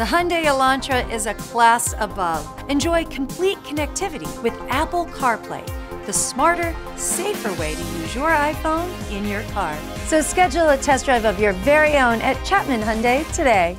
The Hyundai Elantra is a class above. Enjoy complete connectivity with Apple CarPlay, the smarter, safer way to use your iPhone in your car. So schedule a test drive of your very own at Chapman Hyundai today.